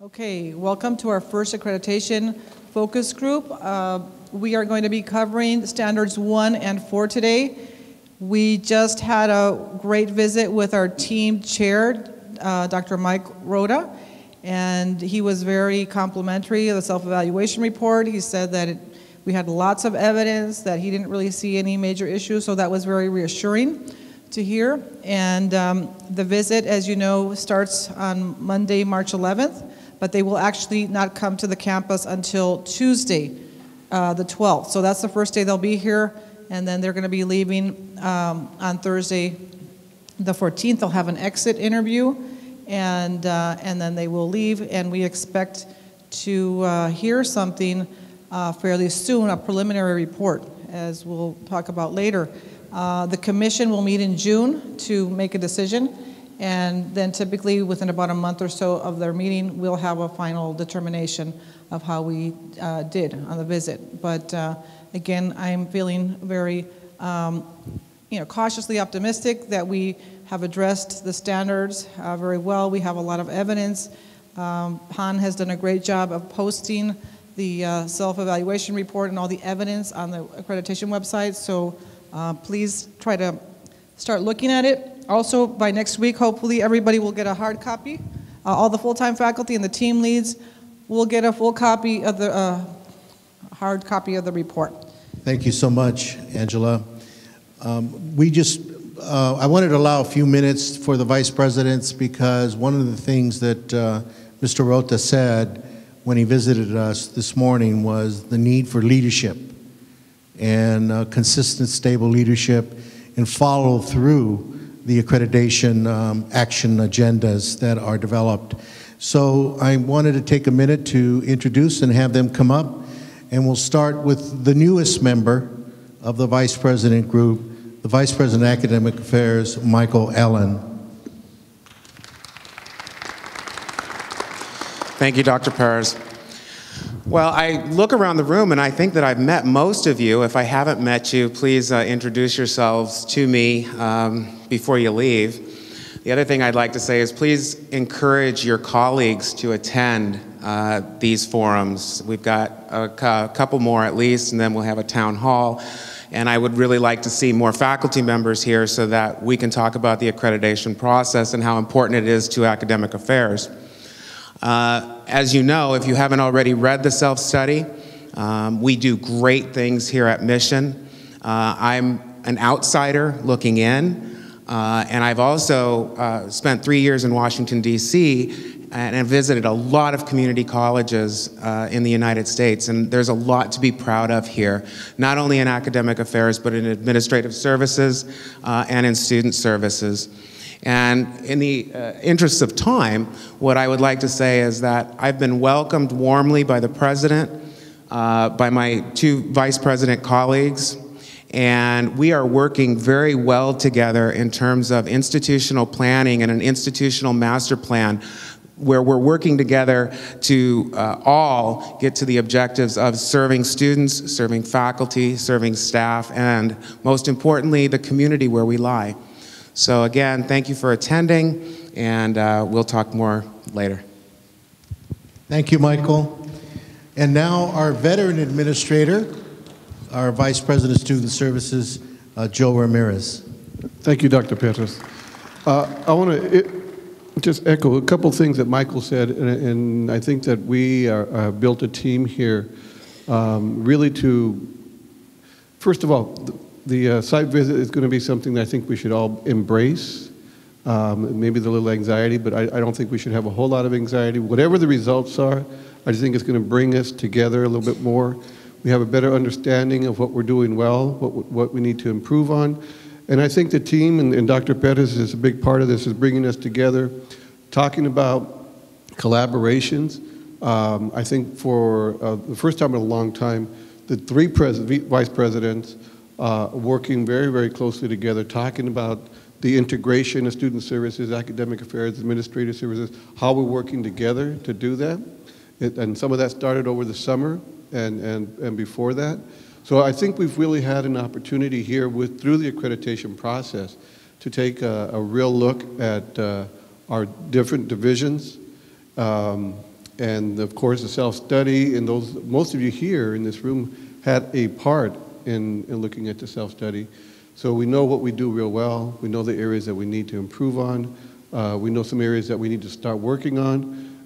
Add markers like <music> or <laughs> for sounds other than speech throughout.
Okay, welcome to our first accreditation focus group. Uh, We are going to be covering standards one and four today. We just had a great visit with our team chair, uh, Dr. Mike Rota, and he was very complimentary of the self-evaluation report. He said that it- we had lots of evidence, that he didn't really see any major issues, so that was very reassuring to hear. And um, the visit, as you know, starts on Monday, March 11th, but they will actually not come to the campus until Tuesday, uh, the 12th. So that's the first day they'll be here, and then they're going to be leaving um, on Thursday, the 14th. They'll have an exit interview, and, uh, and then they will leave, and we expect to uh, hear something uh, fairly soon, a preliminary report, as we'll talk about later. Uh, The commission will meet in June to make a decision, and then typically, within about a month or so of their meeting, we'll have a final determination of how we uh, did on the visit. But uh, again, I'm feeling very, um, you know, cautiously optimistic that we have addressed the standards uh, very well. We have a lot of evidence. Um, Han has done a great job of posting the uh, self-evaluation report and all the evidence on the accreditation website, so uh, please try to start looking at it. Also, by next week, hopefully, everybody will get a hard copy. Uh, All the full-time faculty and the team leads will get a full copy of the, uh, hard copy of the report. Thank you so much, Angela. Um, We just, uh, I wanted to allow a few minutes for the vice presidents because one of the things that uh, Mr. Rota said when he visited us this morning was the need for leadership and uh, consistent, stable leadership and follow through the accreditation um, action agendas that are developed. So I wanted to take a minute to introduce and have them come up, and we'll start with the newest member of the Vice President Group, the Vice President of Academic Affairs, Michael Allen. Thank you, Dr. Perez. Well, I look around the room and I think that I've met most of you. If I haven't met you, please uh, introduce yourselves to me um, before you leave. The other thing I'd like to say is please encourage your colleagues to attend uh, these forums. We've got a cou- couple more at least, and then we'll have a town hall. And I would really like to see more faculty members here so that we can talk about the accreditation process and how important it is to academic affairs. Uh, as you know, if you haven't already read the self study, um, we do great things here at Mission. Uh, I'm an outsider looking in, uh, and I've also uh, spent three years in Washington, D.C., and have visited a lot of community colleges uh, in the United States. And there's a lot to be proud of here, not only in academic affairs, but in administrative services uh, and in student services. And in the uh, interest of time, what I would like to say is that I've been welcomed warmly by the president, uh, by my two vice president colleagues, and we are working very well together in terms of institutional planning and an institutional master plan where we're working together to uh, all get to the objectives of serving students, serving faculty, serving staff, and most importantly, the community where we lie. So again, thank you for attending, and uh, we'll talk more later. Thank you, Michael. And now our veteran administrator, our Vice President of Student Services, uh, Joe Ramirez. Thank you, Dr. Perez. Uh, I want to just echo a couple things that Michael said, and, and I think that we are, uh, built a team here um, really to, first of all, the, uh, site visit is going to be something that I think we should all embrace. Um, maybe the little anxiety, but I, I don't think we should have a whole lot of anxiety. Whatever the results are, I just think it's going to bring us together a little bit more. We have a better understanding of what we're doing well, what, what we need to improve on. And I think the team and, and Dr. Perez is a big part of this, is bringing us together, talking about collaborations. Um, I think for uh, the first time in a long time, the three pres- vice presidents uh, working very, very closely together, talking about the integration of student services, academic affairs, administrative services, how we're working together to do that. It, and some of that started over the summer and, and, and before that. So I think we've really had an opportunity here with, through the accreditation process to take a, a real look at uh, our different divisions um, and of course, the self-study, and those, most of you here in this room had a part in, in looking at the self-study. So we know what we do real well. We know the areas that we need to improve on. Uh, we know some areas that we need to start working on.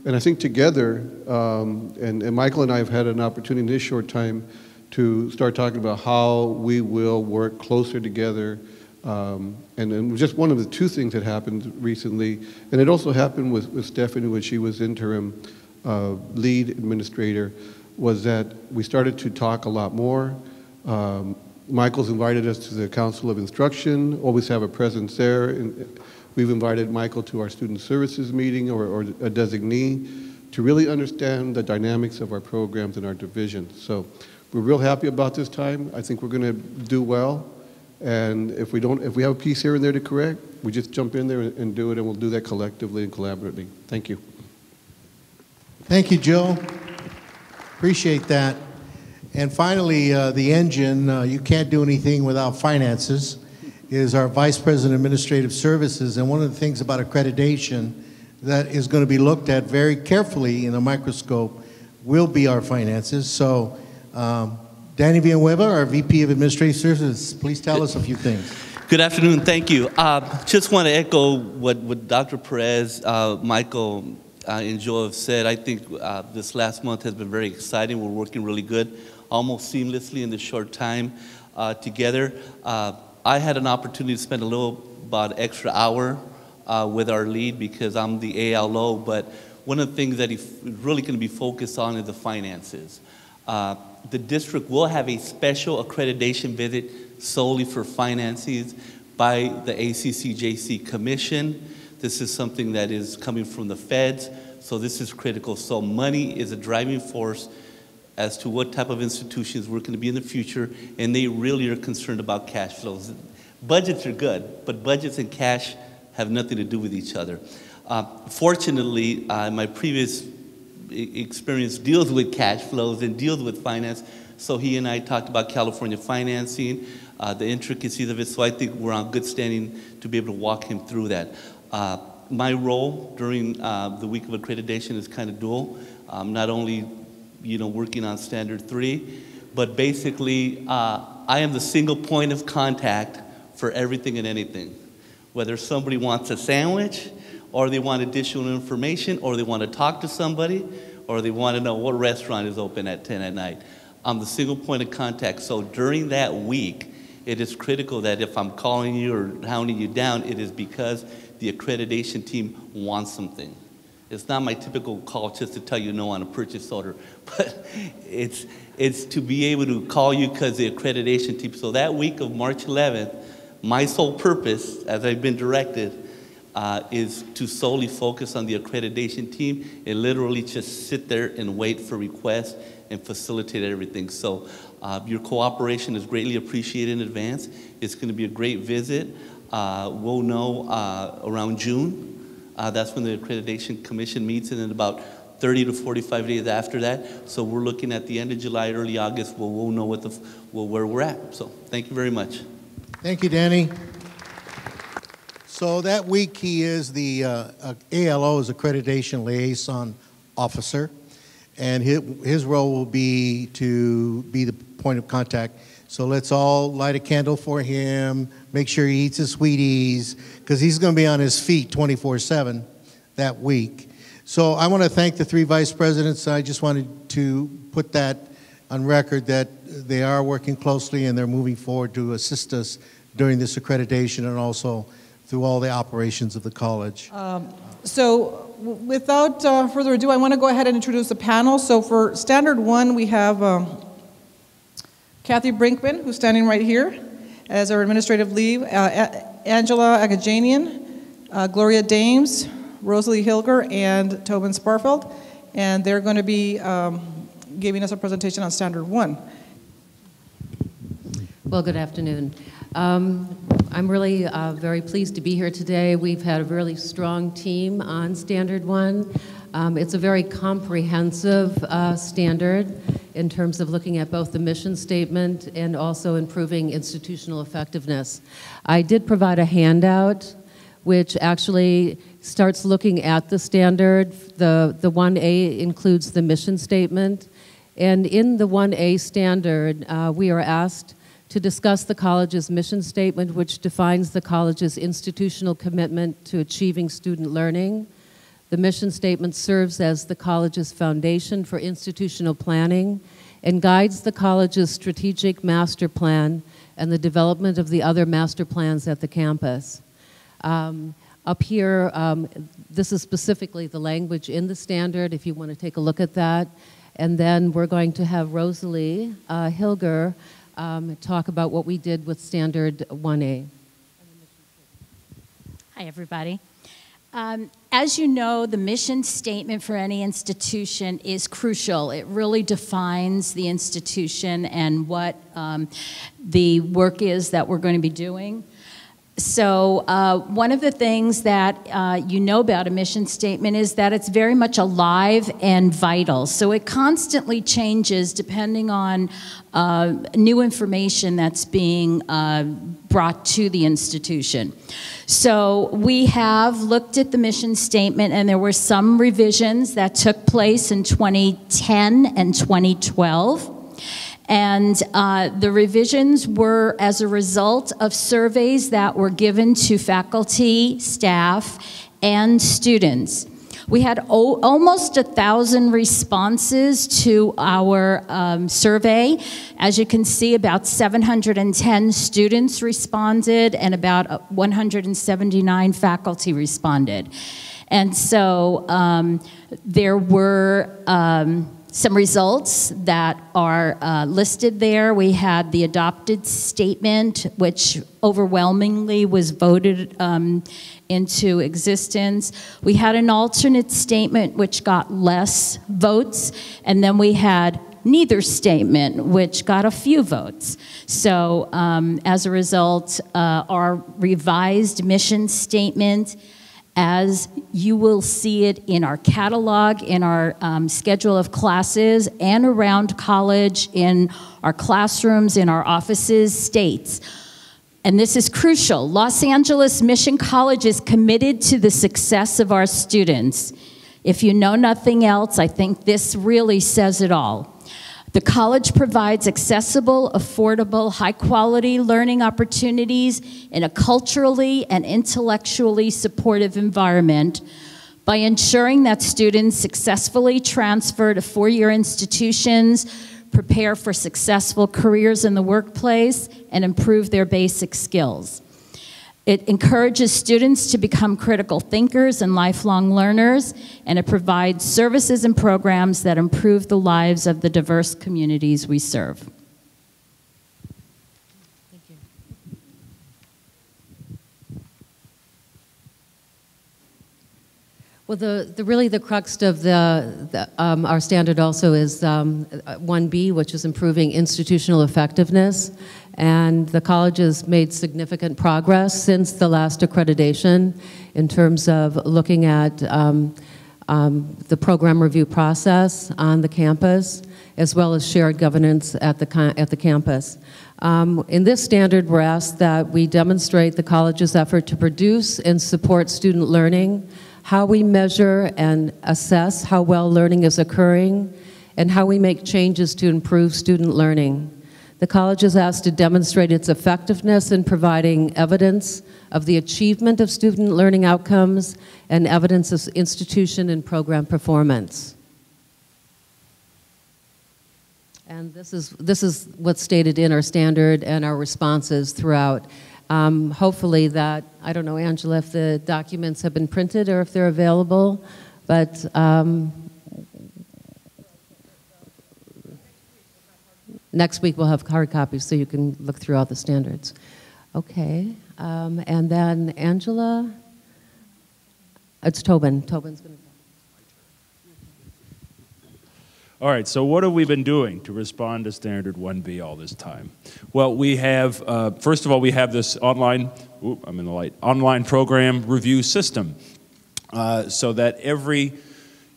And I think together, um, and, and Michael and I have had an opportunity in this short time to start talking about how we will work closer together. Um, and, and just one of the two things that happened recently, and it also happened with, with Stephanie when she was interim uh, lead administrator, was that we started to talk a lot more. Um, Michael's invited us to the Council of Instruction, always have a presence there. And we've invited Michael to our Student Services meeting or, or a designee to really understand the dynamics of our programs and our division. So we're real happy about this time. I think we're going to do well. And if we don't, if we have a piece here and there to correct, we just jump in there and do it, and we'll do that collectively and collaboratively. Thank you. Thank you, Joe. Appreciate that. And finally, uh, the engine, uh, you can't do anything without finances, is our Vice President of Administrative Services. And one of the things about accreditation that is going to be looked at very carefully in a microscope will be our finances. So, um, Danny Villanueva, our VP of Administrative Services, please tell us a few things. Good afternoon. Thank you. Uh, just want to echo what, what Dr. Perez, uh, Michael, uh, and Joe have said. I think uh, this last month has been very exciting. We're working really good, almost seamlessly in this short time uh, together. Uh, I had an opportunity to spend a little about extra hour with our lead because I'm the ALO, but one of the things that he's really going to be focused on is the finances. the district will have a special accreditation visit solely for finances by the ACCJC Commission. This is something that is coming from the feds, so this is critical. So money is a driving force as to what type of institutions we're going to be in the future, and they really are concerned about cash flows. Budgets are good, but budgets and cash have nothing to do with each other. Uh, fortunately, uh, my previous experience deals with cash flows and deals with finance, so he and I talked about California financing uh, the intricacies of it. So I think we're on good standing to be able to walk him through that. Uh, my role during uh, the week of accreditation is kind of dual. I'm not only, you know, working on standard three, but basically uh, I am the single point of contact for everything and anything. Whether somebody wants a sandwich, or they want additional information, or they want to talk to somebody, or they want to know what restaurant is open at 10 at night. I'm the single point of contact. So during that week, it is critical that if I'm calling you or hounding you down, it is because the accreditation team wants something. It's not my typical call just to tell you no on a purchase order, <laughs> but it's, it's to be able to call you because the accreditation team. So that week of March 11th, my sole purpose, as I've been directed, uh, is to solely focus on the accreditation team and literally just sit there and wait for requests and facilitate everything. So uh, your cooperation is greatly appreciated in advance. It's going to be a great visit. Uh, we'll know uh, around June. Uh, that's when the Accreditation Commission meets, and in about 30 to 45 days after that. So we're looking at the end of July, early August. We'll, we'll know what the, well, where we're at. So thank you very much. Thank you, Danny. So that week he is the uh, ALO's accreditation liaison officer, and his, his role will be to be the point of contact. So let's all light a candle for him, make sure he eats his sweeties, because he's going to be on his feet 24 7 that week. So I want to thank the three vice presidents. I just wanted to put that on record that they are working closely and they're moving forward to assist us during this accreditation and also through all the operations of the college. Um, so without uh, further ado, I want to go ahead and introduce the panel. So for standard one, we have um, Kathy Brinkman, who's standing right here as our administrative lead, uh, Angela Agajanian, uh, Gloria Dames, Rosalie Hilger, and Tobin Sparfeld, and they're going to be um, giving us a presentation on Standard 1. Well, good afternoon. Um, I'm really uh, very pleased to be here today. We've had a really strong team on Standard 1. Um, it's a very comprehensive uh, standard in terms of looking at both the mission statement and also improving institutional effectiveness. I did provide a handout which actually starts looking at the standard. The, the 1A includes the mission statement. And in the 1A standard, uh, we are asked to discuss the college's mission statement, which defines the college's institutional commitment to achieving student learning. The mission statement serves as the college's foundation for institutional planning and guides the college's strategic master plan and the development of the other master plans at the campus. Um, up here, um, this is specifically the language in the standard, if you want to take a look at that. And then we're going to have Rosalie uh, Hilger um, talk about what we did with Standard 1A. Hi, everybody. Um, as you know, the mission statement for any institution is crucial. It really defines the institution and what um, the work is that we're going to be doing. So, uh, one of the things that uh, you know about a mission statement is that it's very much alive and vital. So, it constantly changes depending on uh, new information that's being uh, brought to the institution. So, we have looked at the mission statement, and there were some revisions that took place in 2010 and 2012. And uh, the revisions were as a result of surveys that were given to faculty, staff, and students. We had almost a thousand responses to our um, survey. As you can see, about 710 students responded, and about uh, 179 faculty responded. And so um, there were. Um, some results that are uh, listed there. We had the adopted statement, which overwhelmingly was voted um, into existence. We had an alternate statement, which got less votes, and then we had neither statement, which got a few votes. So, um, as a result, uh, our revised mission statement as you will see it in our catalog, in our um, schedule of classes, and around college, in our classrooms, in our offices, states. And this is crucial. Los Angeles Mission College is committed to the success of our students. If you know nothing else, I think this really says it all. The college provides accessible, affordable, high quality learning opportunities in a culturally and intellectually supportive environment by ensuring that students successfully transfer to four year institutions, prepare for successful careers in the workplace, and improve their basic skills. It encourages students to become critical thinkers and lifelong learners, and it provides services and programs that improve the lives of the diverse communities we serve. Well, the, the really the crux of the, the um, our standard also is um, 1B, which is improving institutional effectiveness. And the college has made significant progress since the last accreditation in terms of looking at um, um, the program review process on the campus, as well as shared governance at the, at the campus. Um, in this standard, we're asked that we demonstrate the college's effort to produce and support student learning, how we measure and assess how well learning is occurring, and how we make changes to improve student learning. The college is asked to demonstrate its effectiveness in providing evidence of the achievement of student learning outcomes and evidence of institution and program performance. And this is, this is what's stated in our standard and our responses throughout. Um, hopefully that, I don't know, Angela, if the documents have been printed or if they're available, but um, Next week we'll have hard copies so you can look through all the standards. Okay, um, and then Angela, it's Tobin. Tobin's going to. All right, so what have we been doing to respond to Standard 1B all this time? Well, we have, uh, first of all, we have this online, I'm in the light, online program review system uh, so that every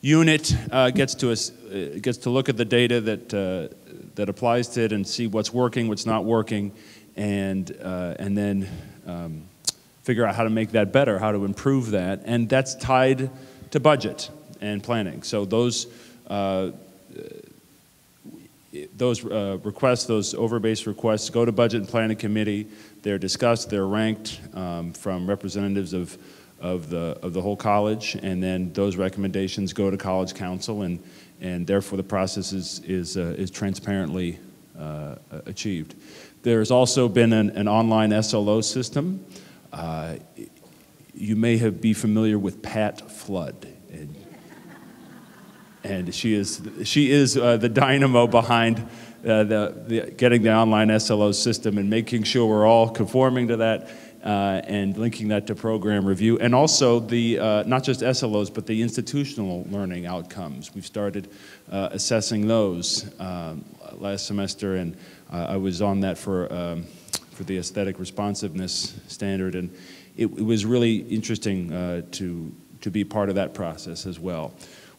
unit uh, gets, to us, uh, gets to look at the data that, uh, that applies to it and see what's working, what's not working, and, uh, and then um, figure out how to make that better, how to improve that, and that's tied to budget and planning. So those uh, those uh, requests, those over-based requests, go to Budget and Planning Committee. They're discussed, they're ranked um, from representatives of, of, the, of the whole college, and then those recommendations go to College Council, and, and therefore the process is, is, uh, is transparently uh, achieved. There's also been an, an online SLO system. Uh, you may have be familiar with Pat Flood. And, she is, she is uh, the dynamo behind uh, the, the, getting the online SLO system and making sure we're all conforming to that uh, and linking that to program review. And also the, uh, not just SLOs, but the institutional learning outcomes. We've started uh, assessing those um, last semester, and uh, I was on that for, um, for the aesthetic responsiveness standard, and it, it was really interesting to, to be part of that process as well.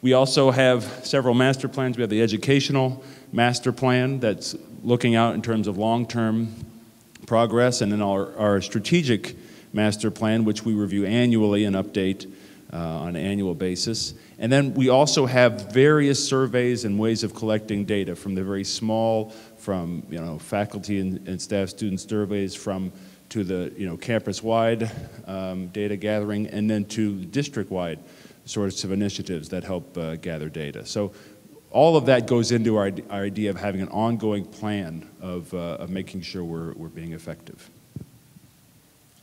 We also have several master plans. We have the educational master plan that's looking out in terms of long-term progress, and then our, our strategic master plan, which we review annually and update uh, on an annual basis. And then we also have various surveys and ways of collecting data from the very small, from you know faculty and, and staff student surveys, from to the you know campus-wide um, data gathering, and then to district-wide sorts of initiatives that help uh, gather data. So all of that goes into our, our idea of having an ongoing plan of, uh, of making sure we're, we're being effective.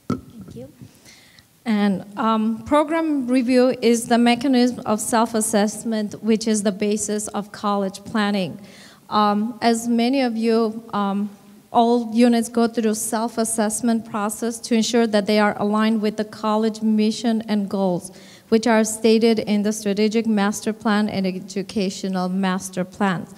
Thank you. And um, program review is the mechanism of self-assessment, which is the basis of college planning. Um, as many of you, um, all units go through self-assessment process to ensure that they are aligned with the college mission and goals which are stated in the strategic master plan and educational master plans.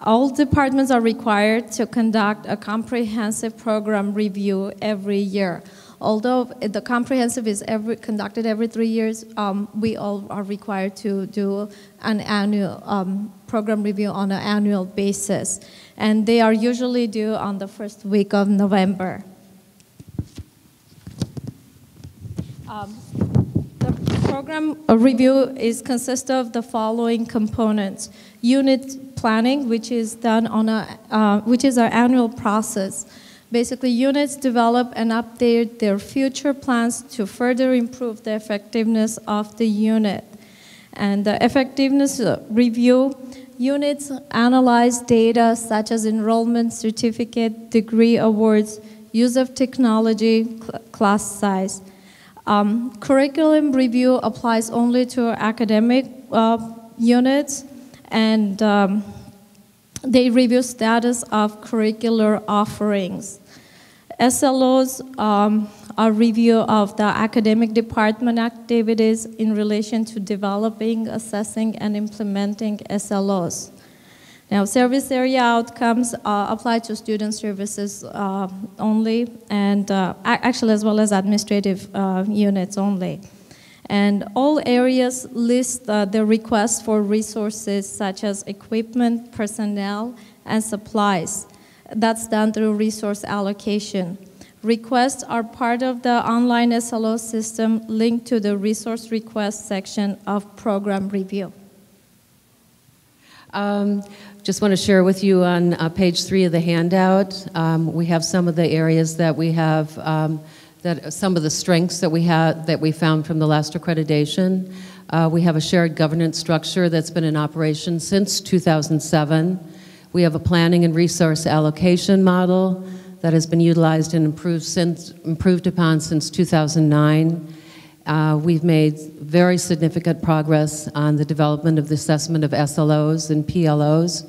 All departments are required to conduct a comprehensive program review every year. Although the comprehensive is every, conducted every three years, um, we all are required to do an annual um, program review on an annual basis. And they are usually due on the first week of November. Um, program review is consists of the following components. Unit planning, which is done on a, uh, which is our annual process. Basically, units develop and update their future plans to further improve the effectiveness of the unit. And the effectiveness review, units analyze data such as enrollment certificate, degree awards, use of technology, cl class size. Um, curriculum review applies only to academic uh, units, and um, they review status of curricular offerings. SLOs um, are review of the academic department activities in relation to developing, assessing, and implementing SLOs. Now, service area outcomes uh, apply to student services uh, only, and uh, actually as well as administrative uh, units only. And all areas list uh, the request for resources such as equipment, personnel, and supplies. That's done through resource allocation. Requests are part of the online SLO system linked to the resource request section of program review. Um, just want to share with you on uh, page three of the handout, um, we have some of the areas that we have, um, that some of the strengths that we had that we found from the last accreditation. Uh, we have a shared governance structure that's been in operation since 2007. We have a planning and resource allocation model that has been utilized and improved since improved upon since 2009. Uh, we've made very significant progress on the development of the assessment of SLOs and PLOs,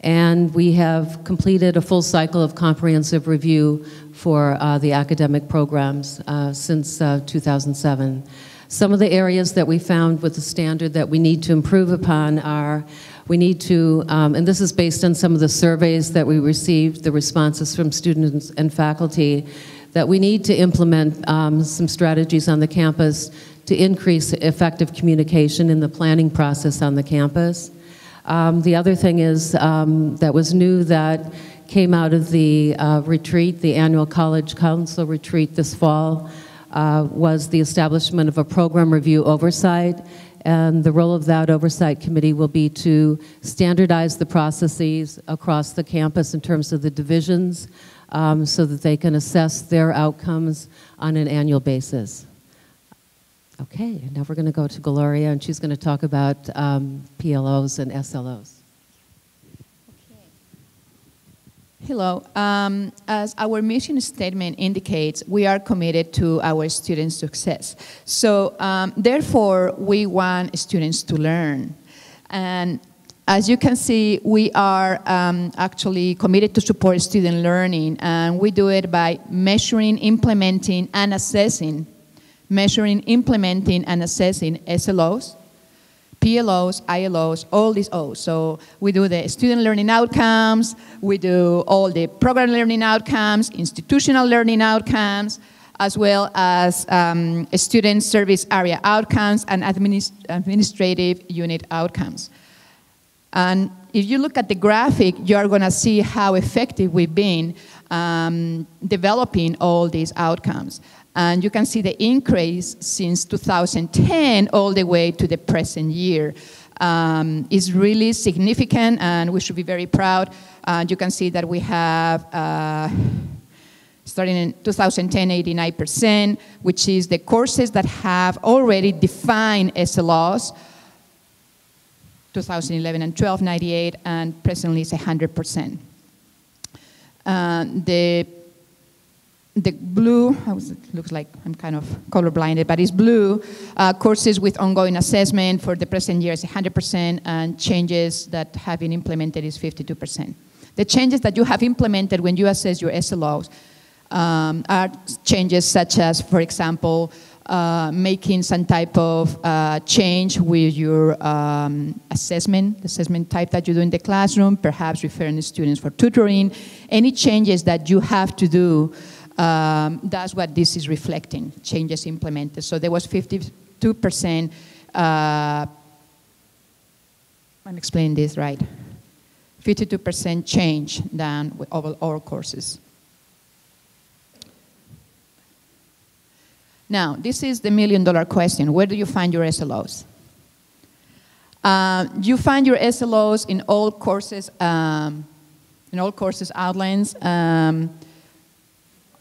and we have completed a full cycle of comprehensive review for uh, the academic programs uh, since uh, 2007. Some of the areas that we found with the standard that we need to improve upon are we need to, um, and this is based on some of the surveys that we received, the responses from students and faculty, that we need to implement um, some strategies on the campus to increase effective communication in the planning process on the campus. Um, the other thing is um, that was new that came out of the uh, retreat, the annual College Council retreat this fall. uh, was the establishment of a program review oversight. And the role of that oversight committee will be to standardize the processes across the campus in terms of the divisions um, so that they can assess their outcomes on an annual basis. Okay, and now we're going to go to Gloria, and she's going to talk about um, PLOs and SLOs. Hello. Um, as our mission statement indicates, we are committed to our students' success. So, um, therefore, we want students to learn. And as you can see, we are um, actually committed to support student learning, and we do it by measuring, implementing, and assessing measuring, implementing, and assessing SLOs, PLOs, ILOs, all these O's. So we do the student learning outcomes, we do all the program learning outcomes, institutional learning outcomes, as well as um, student service area outcomes and administ administrative unit outcomes. And if you look at the graphic, you're going to see how effective we've been um, developing all these outcomes. And you can see the increase since 2010 all the way to the present year. Um, is really significant and we should be very proud. Uh, you can see that we have, uh, starting in 2010, 89%, which is the courses that have already defined SLOs, 2011 and 12, 98, and presently it's 100%. Uh, the the blue, it looks like I'm kind of colorblinded, but it's blue. Uh, courses with ongoing assessment for the present year is 100%, and changes that have been implemented is 52%. The changes that you have implemented when you assess your SLOs um, are changes such as, for example, uh, making some type of uh, change with your um, assessment, assessment type that you do in the classroom, perhaps referring students for tutoring, any changes that you have to do um, that's what this is reflecting, changes implemented. So there was 52%, uh, I'm explaining this right, 52% change than with all, courses. Now, this is the million dollar question. Where do you find your SLOs? Uh, you find your SLOs in all courses, um, in all courses outlines. Um,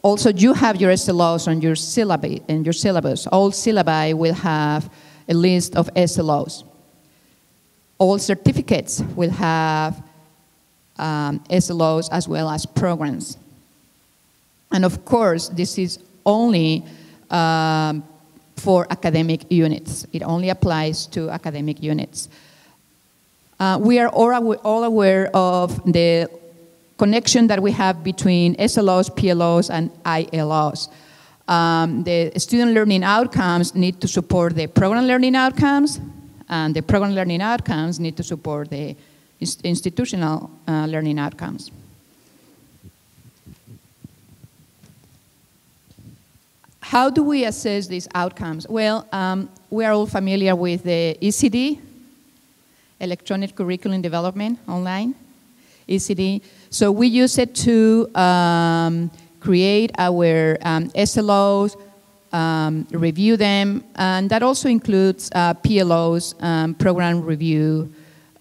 also, you have your SLOs on your syllabi, in your syllabus. All syllabi will have a list of SLOs. All certificates will have um, SLOs as well as programs. And of course, this is only um, for academic units. It only applies to academic units. Uh, we are all aware of the connection that we have between SLOs, PLOs, and ILOs. Um, the student learning outcomes need to support the program learning outcomes, and the program learning outcomes need to support the institutional uh, learning outcomes. How do we assess these outcomes? Well, um, we are all familiar with the ECD, Electronic Curriculum Development Online, ECD. So we use it to um, create our um, SLOs, um, review them, and that also includes uh, PLOs, um, program review,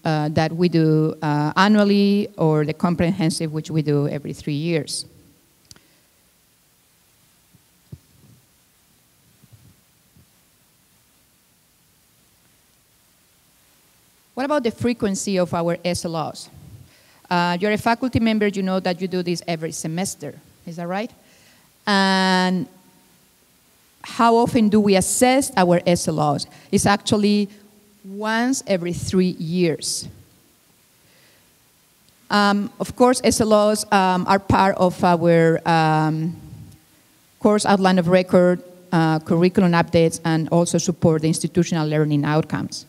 uh, that we do uh, annually, or the comprehensive, which we do every three years. What about the frequency of our SLOs? Uh, you're a faculty member, you know that you do this every semester. Is that right? And how often do we assess our SLOs? It's actually once every three years. Um, of course, SLOs um, are part of our um, course outline of record, uh, curriculum updates, and also support the institutional learning outcomes.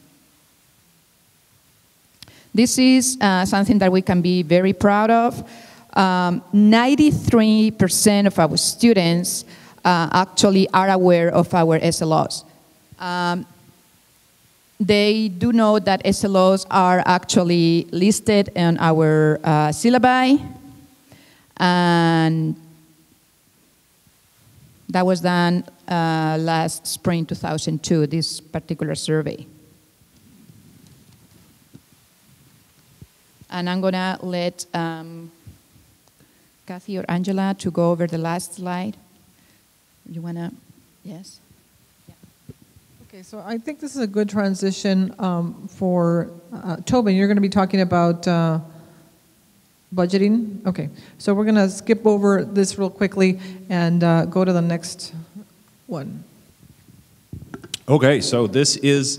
This is uh, something that we can be very proud of. 93% um, of our students uh, actually are aware of our SLOs. Um, they do know that SLOs are actually listed in our uh, syllabi and That was done uh, last spring 2002, this particular survey. And I'm gonna let um, Kathy or Angela to go over the last slide. You wanna, yes? Okay, so I think this is a good transition um, for, uh, Tobin, you're going to be talking about uh, budgeting? Okay, so we're going to skip over this real quickly and uh, go to the next one. Okay, so this is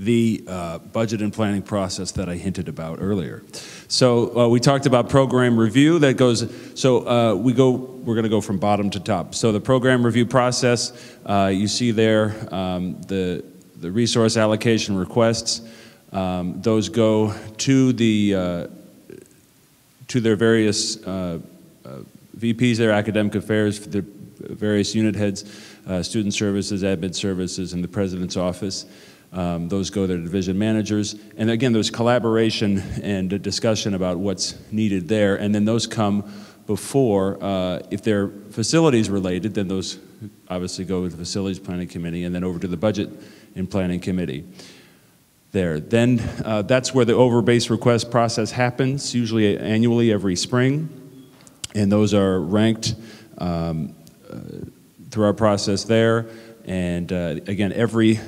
the uh, budget and planning process that I hinted about earlier. So uh, we talked about program review that goes, so uh, we go, we're going to go from bottom to top. So the program review process, uh, you see there um, the, the resource allocation requests. Um, those go to the, uh, to their various uh, VPs, their academic affairs, their various unit heads, student services, admin services, and the president's office. Um, those go to the division managers. And again, there's collaboration and discussion about what's needed there. And then those come before, uh, if they're facilities related, then those obviously go to the facilities planning committee and then over to the budget and planning committee there. Then uh, that's where the over base request process happens, usually annually every spring. And those are ranked um, uh, through our process there. And uh, again, every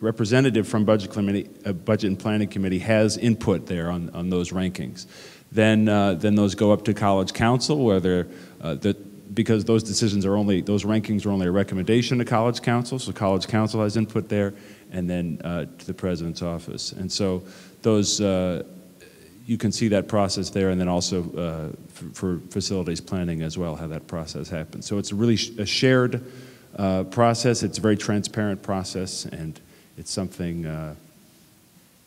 representative from Budget Committee, uh, Budget and Planning Committee has input there on, on those rankings. Then, uh, then those go up to College Council, where they're, uh, the, because those decisions are only, those rankings are only a recommendation to College Council, so College Council has input there, and then uh, to the President's office. And so those, uh, you can see that process there, and then also uh, for, for facilities planning as well, how that process happens. So it's really sh- a shared process. It's a very transparent process, and it's something, uh,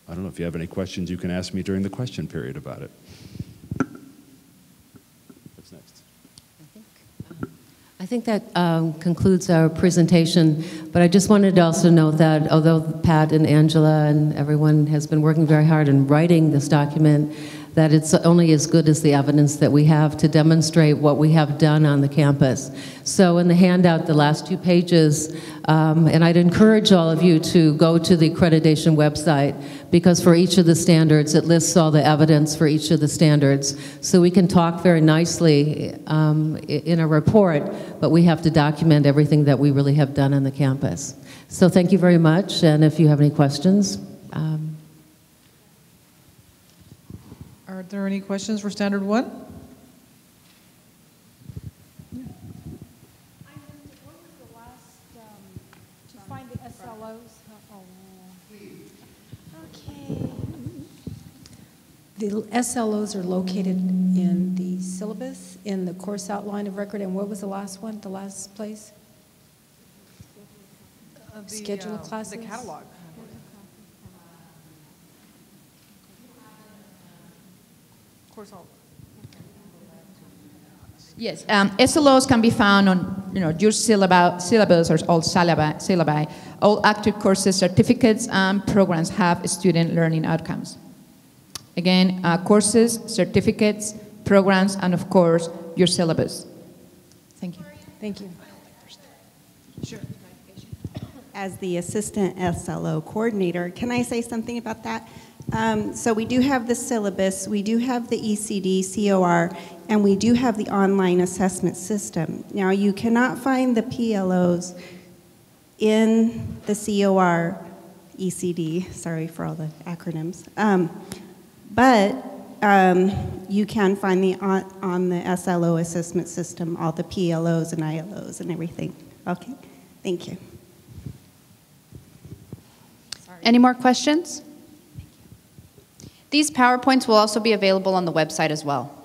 I don't know if you have any questions, you can ask me during the question period about it. What's next? I think I think that um, concludes our presentation, but I just wanted to also note that although Pat and Angela and everyone has been working very hard in writing this document, that it's only as good as the evidence that we have to demonstrate what we have done on the campus. So in the handout, the last two pages, um, and I'd encourage all of you to go to the accreditation website because for each of the standards, it lists all the evidence for each of the standards. So we can talk very nicely um, in a report, but we have to document everything that we really have done on the campus. So thank you very much, and if you have any questions, um, Are there any questions for Standard One? Um, to find the SLOs. Oh, the SLOs are located in the syllabus, in the course outline of record, and what was the last one, the last place? Uh, Schedule uh, of classes? The catalog. Course all. Yes, um, SLOs can be found on you know, your syllabus, syllabus or all syllabi, syllabi. All active courses, certificates, and programs have student learning outcomes. Again, uh, courses, certificates, programs, and of course, your syllabus. Thank you. Thank you. Sure. As the Assistant SLO Coordinator, can I say something about that? Um, So we do have the syllabus, we do have the ECD, COR, and we do have the online assessment system. Now, you cannot find the PLOs in the COR, ECD, sorry for all the acronyms. Um, But um, you can find the, on on the SLO assessment system, all the PLOs and ILOs and everything. Okay, thank you. Any more questions? These PowerPoints will also be available on the website as well.